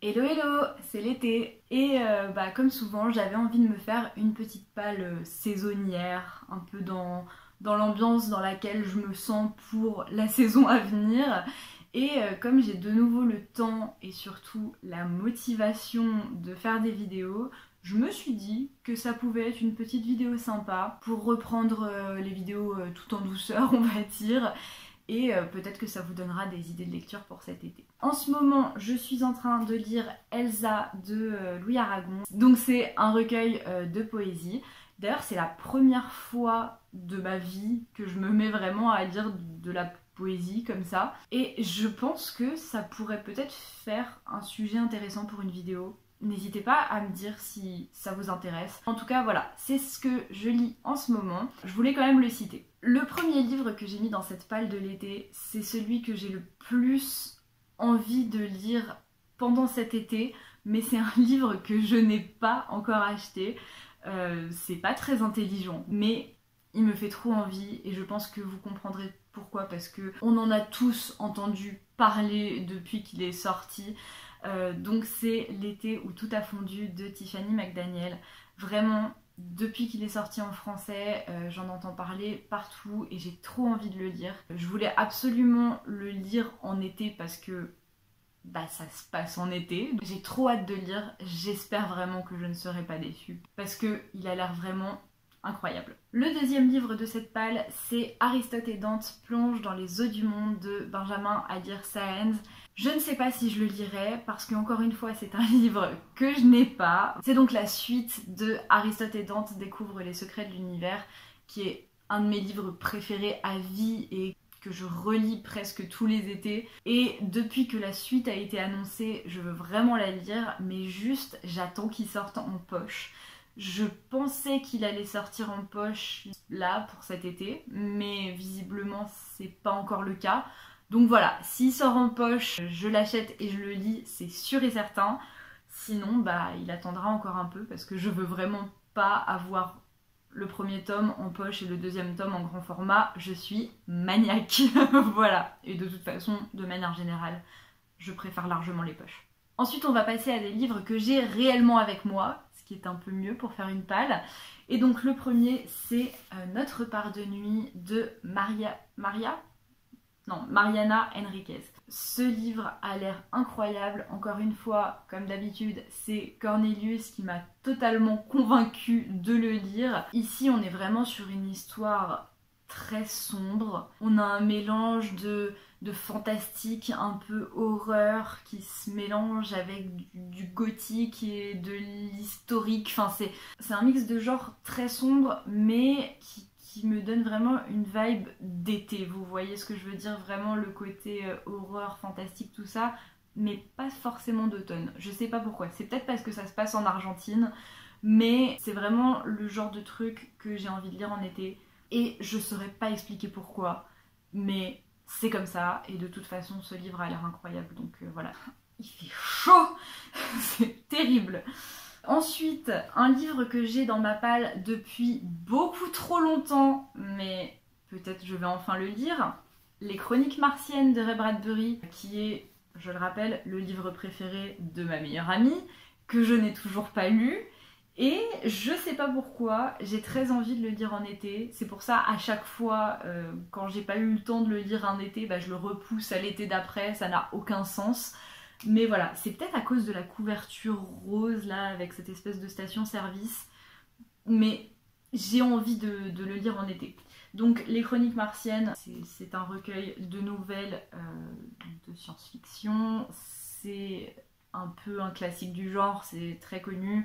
Hello hello, c'est l'été et euh, bah, comme souvent j'avais envie de me faire une petite palle euh, saisonnière, un peu dans, dans l'ambiance dans laquelle je me sens pour la saison à venir. Et euh, comme j'ai de nouveau le temps et surtout la motivation de faire des vidéos, je me suis dit que ça pouvait être une petite vidéo sympa pour reprendre les vidéos tout en douceur on va dire et euh, peut-être que ça vous donnera des idées de lecture pour cet été. En ce moment, je suis en train de lire Elsa de euh, Louis Aragon. Donc c'est un recueil euh, de poésie. D'ailleurs, c'est la première fois de ma vie que je me mets vraiment à lire de la poésie comme ça. Et je pense que ça pourrait peut-être faire un sujet intéressant pour une vidéo. N'hésitez pas à me dire si ça vous intéresse. En tout cas, voilà, c'est ce que je lis en ce moment. Je voulais quand même le citer. Le premier livre que j'ai mis dans cette palle de l'été, c'est celui que j'ai le plus envie de lire pendant cet été, mais c'est un livre que je n'ai pas encore acheté. Euh, c'est pas très intelligent, mais il me fait trop envie et je pense que vous comprendrez pourquoi parce que on en a tous entendu parler depuis qu'il est sorti. Euh, donc c'est l'été où tout a fondu de Tiffany McDaniel. Vraiment, depuis qu'il est sorti en français, euh, j'en entends parler partout et j'ai trop envie de le lire. Je voulais absolument le lire en été parce que bah ça se passe en été. J'ai trop hâte de lire, j'espère vraiment que je ne serai pas déçue parce que il a l'air vraiment incroyable. Le deuxième livre de cette palle, c'est Aristote et Dante plonge dans les eaux du monde de Benjamin Adir Saenz. Je ne sais pas si je le lirai parce qu'encore une fois c'est un livre que je n'ai pas. C'est donc la suite de Aristote et Dante découvrent les secrets de l'univers qui est un de mes livres préférés à vie et que je relis presque tous les étés. Et depuis que la suite a été annoncée, je veux vraiment la lire, mais juste j'attends qu'il sorte en poche. Je pensais qu'il allait sortir en poche là pour cet été, mais visiblement c'est pas encore le cas. Donc voilà, s'il sort en poche, je l'achète et je le lis, c'est sûr et certain. Sinon, bah il attendra encore un peu parce que je veux vraiment pas avoir le premier tome en poche et le deuxième tome en grand format. Je suis maniaque. voilà. Et de toute façon, de manière générale, je préfère largement les poches. Ensuite, on va passer à des livres que j'ai réellement avec moi, qui est un peu mieux pour faire une palle. Et donc le premier, c'est euh, Notre part de nuit de Maria, Maria? Non, Mariana Enriquez. Ce livre a l'air incroyable. Encore une fois, comme d'habitude, c'est Cornelius qui m'a totalement convaincu de le lire. Ici, on est vraiment sur une histoire très sombre. On a un mélange de, de fantastique, un peu horreur qui se mélange avec du, gothique et de l'historique. Enfin, c'est un mix de genres très sombre, mais qui, me donne vraiment une vibe d'été. Vous voyez ce que je veux dire? Vraiment le côté euh, horreur, fantastique, tout ça, mais pas forcément d'automne. Je sais pas pourquoi. C'est peut-être parce que ça se passe en Argentine, mais c'est vraiment le genre de truc que j'ai envie de lire en été. Et je saurais pas expliquer pourquoi, mais c'est comme ça. Et de toute façon, ce livre a l'air incroyable, donc euh, voilà. Il fait chaud C'est terrible Ensuite, un livre que j'ai dans ma palle depuis beaucoup trop longtemps, mais peut-être je vais enfin le lire. Les Chroniques martiennes de Ray Bradbury, qui est, je le rappelle, le livre préféré de ma meilleure amie, que je n'ai toujours pas lu. Et je sais pas pourquoi, j'ai très envie de le lire en été. C'est pour ça, à chaque fois, euh, quand j'ai pas eu le temps de le lire en été, bah, je le repousse à l'été d'après, ça n'a aucun sens. Mais voilà, c'est peut-être à cause de la couverture rose là, avec cette espèce de station-service. Mais j'ai envie de, le lire en été. Donc Les Chroniques martiennes, c'est un recueil de nouvelles euh, de science-fiction. C'est un peu un classique du genre, c'est très connu.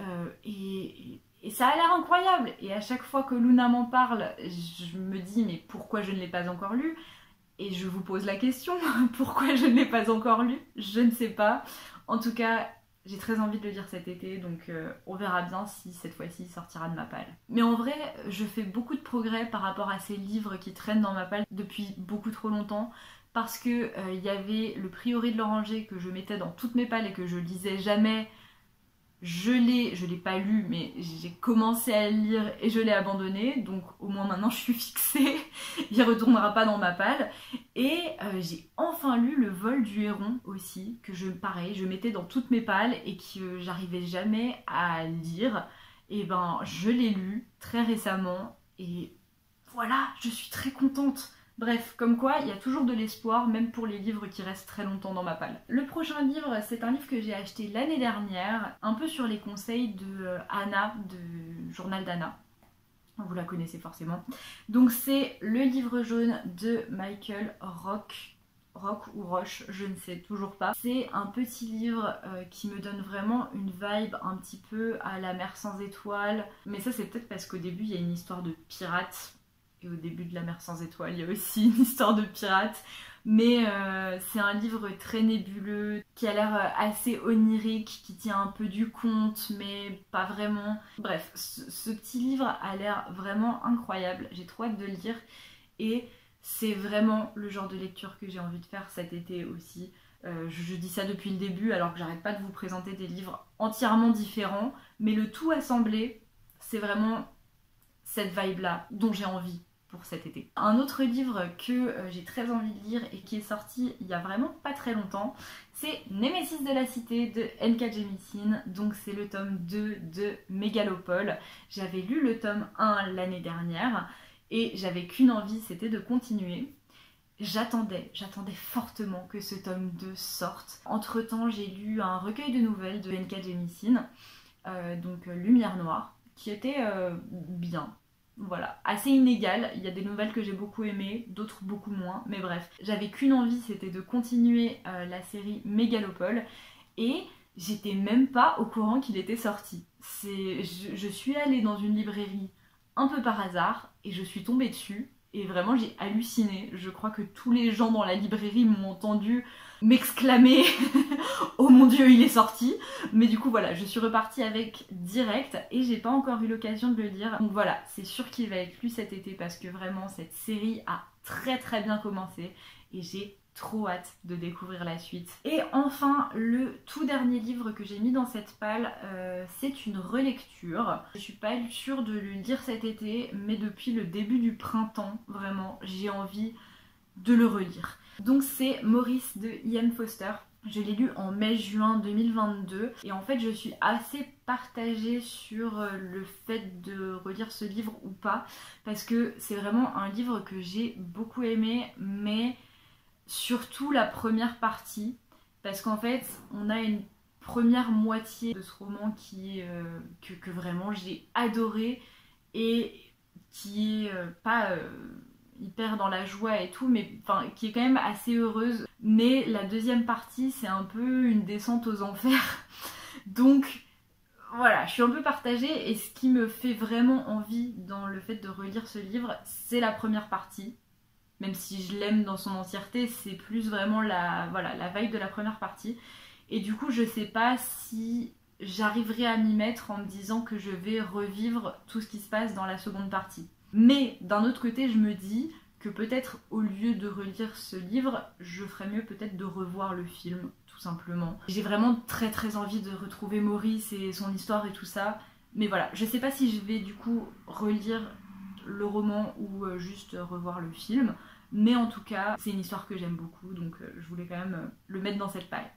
Euh, et, ça a l'air incroyable. Et à chaque fois que Luna m'en parle, je me dis mais pourquoi je ne l'ai pas encore lu? Et je vous pose la question, pourquoi je ne l'ai pas encore lu? Je ne sais pas. En tout cas, j'ai très envie de le lire cet été, donc euh, on verra bien si cette fois-ci il sortira de ma palle. Mais en vrai, je fais beaucoup de progrès par rapport à ces livres qui traînent dans ma palle depuis beaucoup trop longtemps, parce que euh, y avait le Priori de l'Oranger que je mettais dans toutes mes palles et que je lisais jamais je l'ai, je l'ai pas lu, mais j'ai commencé à le lire et je l'ai abandonné, donc au moins maintenant je suis fixée, il retournera pas dans ma palle. Et euh, j'ai enfin lu Le vol du héron aussi, que je, pareil, je mettais dans toutes mes pales et que j'arrivais jamais à lire. Et ben, je l'ai lu très récemment et voilà, je suis très contente. Bref, comme quoi, il y a toujours de l'espoir, même pour les livres qui restent très longtemps dans ma palle. Le prochain livre, c'est un livre que j'ai acheté l'année dernière, un peu sur les conseils de euh, Anna, de Journal d'Anna. Vous la connaissez forcément. Donc c'est le livre jaune de Michael Rock. Rock ou Roche, je ne sais toujours pas. C'est un petit livre euh, qui me donne vraiment une vibe un petit peu à la mer sans étoiles. Mais ça c'est peut-être parce qu'au début il y a une histoire de pirate au début de La mer sans étoiles, il y a aussi une histoire de pirate. Mais euh, c'est un livre très nébuleux, qui a l'air euh, assez onirique, qui tient un peu du conte, mais pas vraiment. Bref, ce, petit livre a l'air vraiment incroyable. J'ai trop hâte de le lire. Et c'est vraiment le genre de lecture que j'ai envie de faire cet été aussi. Euh, je, je, dis ça depuis le début alors que j'arrête pas de vous présenter des livres entièrement différents, mais le tout assemblé, c'est vraiment cette vibe là dont j'ai envie cet été. Un autre livre que euh, j'ai très envie de lire et qui est sorti il y a vraiment pas très longtemps, c'est Némésis de la Cité de N.K. Jemisin. Donc c'est le tome 2 de Mégalopole. J'avais lu le tome 1 l'année dernière et j'avais qu'une envie, c'était de continuer. J'attendais, j'attendais fortement que ce tome 2 sorte. Entre temps, j'ai lu un recueil de nouvelles de N.K. Jemisin, euh, donc Lumière Noire, qui était euh, bien, voilà, assez inégal. Il y a des nouvelles que j'ai beaucoup aimées, d'autres beaucoup moins. Mais bref, j'avais qu'une envie, c'était de continuer euh, la série Mégalopole. Et j'étais même pas au courant qu'il était sorti. C'est, je, suis allée dans une librairie un peu par hasard et je suis tombée dessus. Et vraiment, j'ai halluciné. Je crois que tous les gens dans la librairie m'ont entendu m'exclamer Oh mon dieu, il est sorti Mais du coup, voilà, je suis repartie avec direct et j'ai pas encore eu l'occasion de le lire. Donc voilà, c'est sûr qu'il va être lu cet été parce que vraiment, cette série a très très bien commencé et j'ai trop hâte de découvrir la suite. Et enfin, le tout dernier livre que j'ai mis dans cette palle, euh, c'est une relecture. Je suis pas sûre de le lire cet été, mais depuis le début du printemps, vraiment, j'ai envie de le relire. Donc c'est Maurice de Ian Foster. Je l'ai lu en mai-juin 2022 et en fait je suis assez partagée sur euh, le fait de relire ce livre ou pas parce que c'est vraiment un livre que j'ai beaucoup aimé mais surtout la première partie parce qu'en fait on a une première moitié de ce roman qui est euh, que, vraiment j'ai adoré et qui est euh, pas hyper dans la joie et tout, mais qui est quand même assez heureuse. Mais la deuxième partie, c'est un peu une descente aux enfers. Donc voilà, je suis un peu partagée et ce qui me fait vraiment envie dans le fait de relire ce livre, c'est la première partie. Même si je l'aime dans son entièreté, c'est plus vraiment la, voilà, la vibe de la première partie. Et du coup, je sais pas si j'arriverai à m'y mettre en me disant que je vais revivre tout ce qui se passe dans la seconde partie. Mais d'un autre côté, je me dis que peut-être au lieu de relire ce livre, je ferais mieux peut-être de revoir le film, tout simplement. J'ai vraiment très très envie de retrouver Maurice et son histoire et tout ça. Mais voilà, je sais pas si je vais du coup relire le roman ou euh, juste revoir le film. Mais en tout cas, c'est une histoire que j'aime beaucoup, donc euh, je voulais quand même euh, le mettre dans cette paille.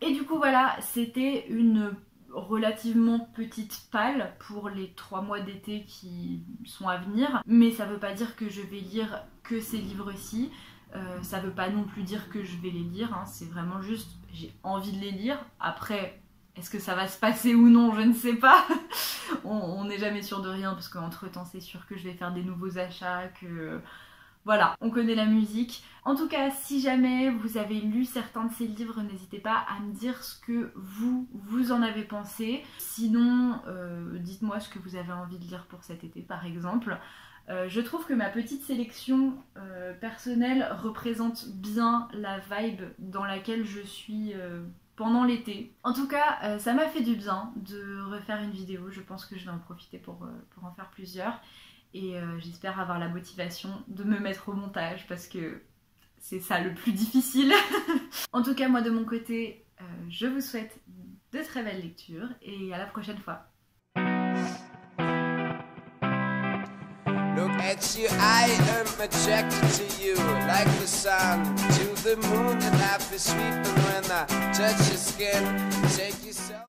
Et du coup voilà, c'était une relativement petite palle pour les trois mois d'été qui sont à venir. Mais ça veut pas dire que je vais lire que ces livres-ci. Euh, ça veut pas non plus dire que je vais les lire. Hein. C'est vraiment juste j'ai envie de les lire. Après, est-ce que ça va se passer ou non Je ne sais pas. on n'est jamais sûr de rien parce qu'entre temps c'est sûr que je vais faire des nouveaux achats, que voilà, on connaît la musique. En tout cas, si jamais vous avez lu certains de ces livres, n'hésitez pas à me dire ce que vous, vous en avez pensé. Sinon, euh, dites-moi ce que vous avez envie de lire pour cet été, par exemple. Euh, je trouve que ma petite sélection euh, personnelle représente bien la vibe dans laquelle je suis pendant l'été. En tout cas, ça m'a fait du bien de refaire une vidéo. Je pense que je vais en profiter pour, pour en faire plusieurs et euh, j'espère avoir la motivation de me mettre au montage parce que c'est ça le plus difficile. en tout cas, moi de mon côté, euh, je vous souhaite de très belles lectures et à la prochaine fois.